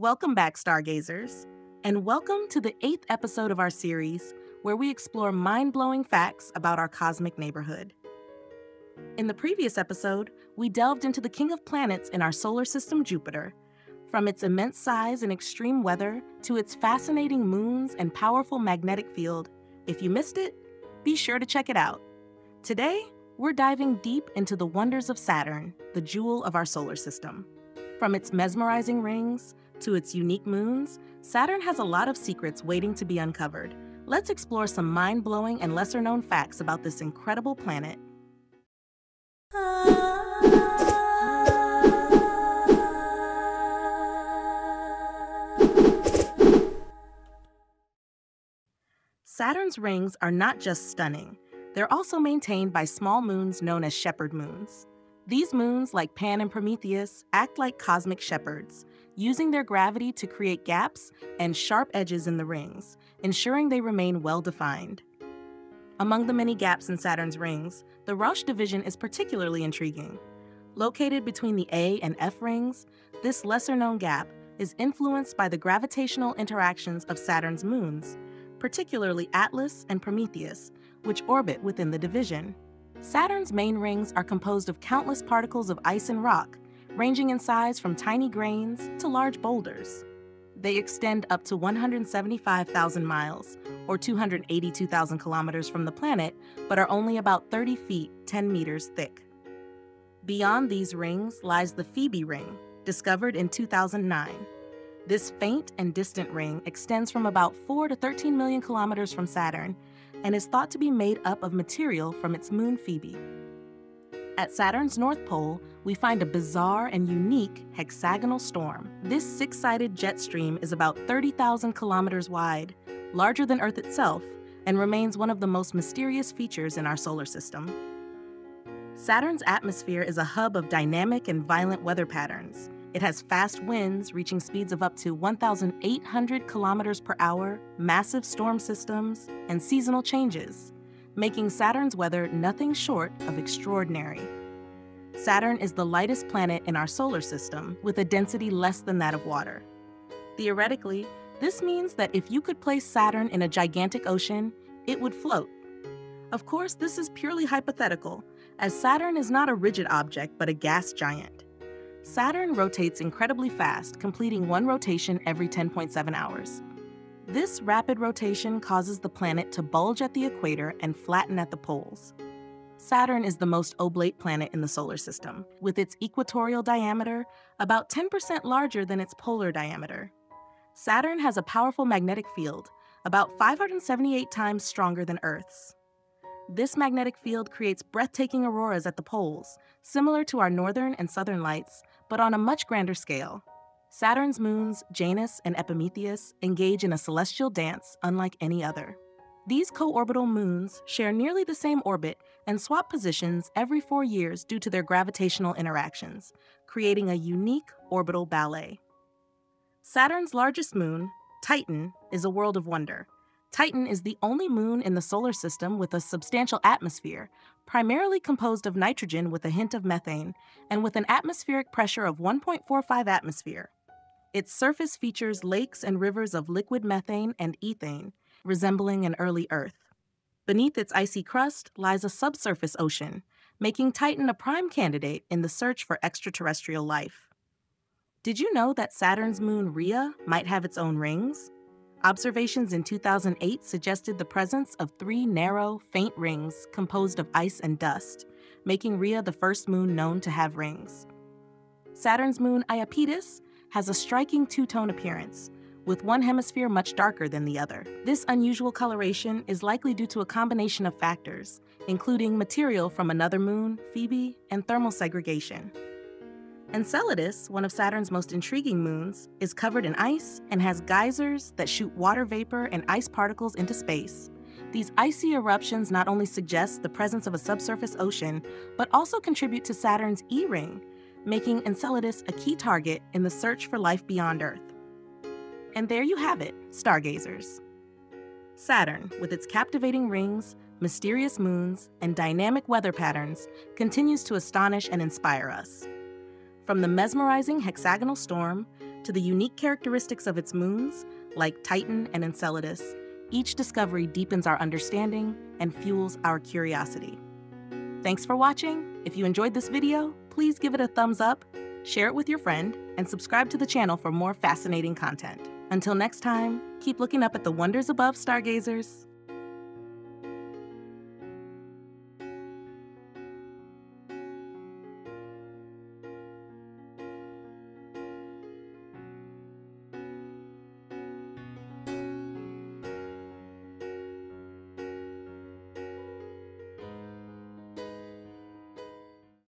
Welcome back, stargazers, and welcome to the eighth episode of our series where we explore mind blowing facts about our cosmic neighborhood. In the previous episode, we delved into the king of planets in our solar system, Jupiter. From its immense size and extreme weather to its fascinating moons and powerful magnetic field, if you missed it, be sure to check it out. Today, we're diving deep into the wonders of Saturn, the jewel of our solar system. From its mesmerizing rings to its unique moons, Saturn has a lot of secrets waiting to be uncovered. Let's explore some mind blowing and lesser known facts about this incredible planet. Saturn's rings are not just stunning, they're also maintained by small moons known as shepherd moons. These moons, like Pan and Prometheus, act like cosmic shepherds, using their gravity to create gaps and sharp edges in the rings, ensuring they remain well defined. Among the many gaps in Saturn's rings, the Roche division is particularly intriguing. Located between the A and F rings, this lesser known gap is influenced by the gravitational interactions of Saturn's moons, particularly Atlas and Prometheus, which orbit within the division. Saturn's main rings are composed of countless particles of ice and rock, ranging in size from tiny grains to large boulders. They extend up to 175,000 miles, or 282,000 kilometers from the planet, but are only about 30 feet, 10 meters thick. Beyond these rings lies the Phoebe ring, discovered in 2009. This faint and distant ring extends from about 4 to 13 million kilometers from Saturn and is thought to be made up of material from its moon Phoebe. At Saturn's North Pole, we find a bizarre and unique hexagonal storm. This six sided jet stream is about 30,000 kilometers wide, larger than Earth itself, and remains one of the most mysterious features in our solar system. Saturn's atmosphere is a hub of dynamic and violent weather patterns. It has fast winds reaching speeds of up to 1,800 kilometers per hour, massive storm systems, and seasonal changes, making Saturn's weather nothing short of extraordinary. Saturn is the lightest planet in our solar system, with a density less than that of water. Theoretically, this means that if you could place Saturn in a gigantic ocean, it would float. Of course, this is purely hypothetical, as Saturn is not a rigid object but a gas giant. Saturn rotates incredibly fast, completing one rotation every 10.7 hours. This rapid rotation causes the planet to bulge at the equator and flatten at the poles. Saturn is the most oblate planet in the solar system, with its equatorial diameter about 10% larger than its polar diameter. Saturn has a powerful magnetic field, about 578 times stronger than Earth's. This magnetic field creates breathtaking auroras at the poles, similar to our northern and southern lights, but on a much grander scale. Saturn's moons, Janus and Epimetheus, engage in a celestial dance unlike any other. These co-orbital moons share nearly the same orbit and swap positions every four years due to their gravitational interactions, creating a unique orbital ballet. Saturn's largest moon, Titan, is a world of wonder. Titan is the only moon in the solar system with a substantial atmosphere, primarily composed of nitrogen with a hint of methane, and with an atmospheric pressure of 1.45 atmosphere. Its surface features lakes and rivers of liquid methane and ethane, resembling an early Earth. Beneath its icy crust lies a subsurface ocean, making Titan a prime candidate in the search for extraterrestrial life. Did you know that Saturn's moon Rhea might have its own rings? Observations in 2008 suggested the presence of three narrow, faint rings composed of ice and dust, making Rhea the first moon known to have rings. Saturn's moon Iapetus has a striking two tone appearance, with one hemisphere much darker than the other. This unusual coloration is likely due to a combination of factors, including material from another moon, Phoebe, and thermal segregation. Enceladus, one of Saturn's most intriguing moons, is covered in ice and has geysers that shoot water vapor and ice particles into space. These icy eruptions not only suggest the presence of a subsurface ocean, but also contribute to Saturn's E ring, making Enceladus a key target in the search for life beyond Earth. And there you have it, stargazers. Saturn, with its captivating rings, mysterious moons, and dynamic weather patterns, continues to astonish and inspire us. From the mesmerizing hexagonal storm to the unique characteristics of its moons, like Titan and Enceladus, each discovery deepens our understanding and fuels our curiosity. Thanks for watching. If you enjoyed this video, please give it a thumbs up, share it with your friend, and subscribe to the channel for more fascinating content. Until next time, keep looking up at the wonders above, stargazers.